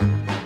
He's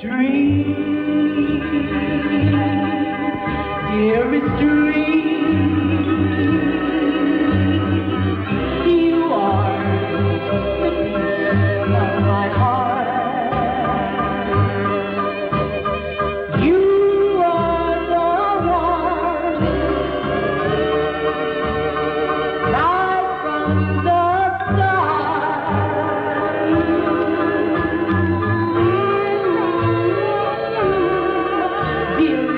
dream, dear dream. He